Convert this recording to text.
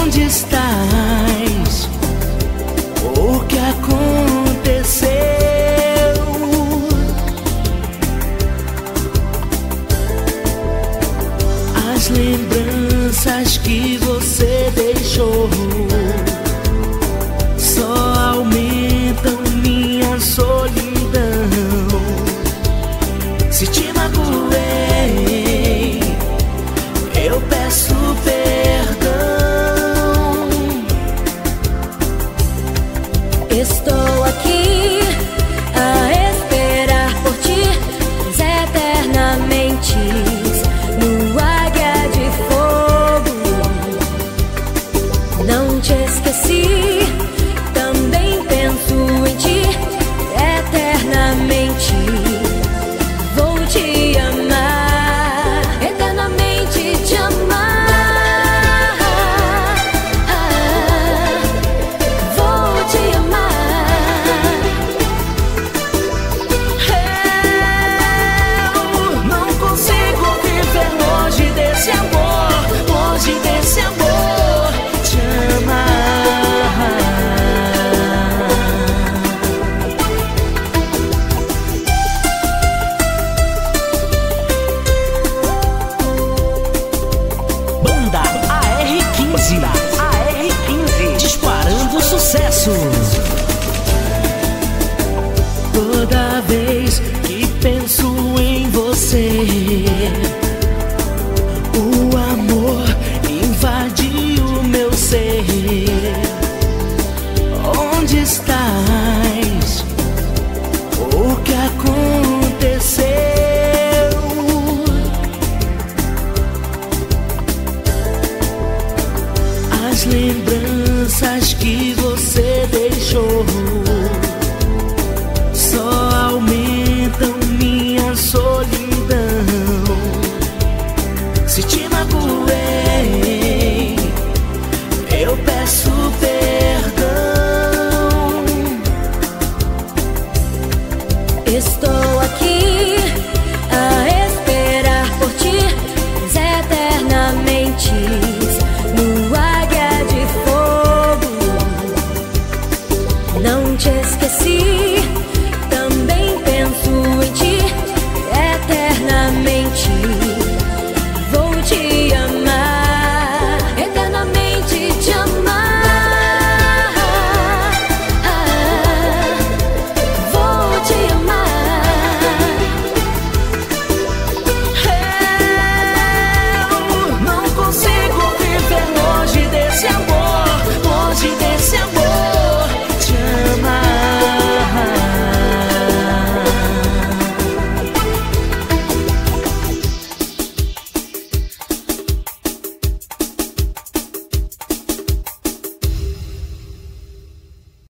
Onde estás? O que aconteceu? As lembranças que você deixou Estou Toda vez que penso em você, o amor invade o meu ser. Onde estás? O que aconteceu? As lembranças que você deixou só aumentam minha solidão. Se te magoei, eu peço perdão. Estou aqui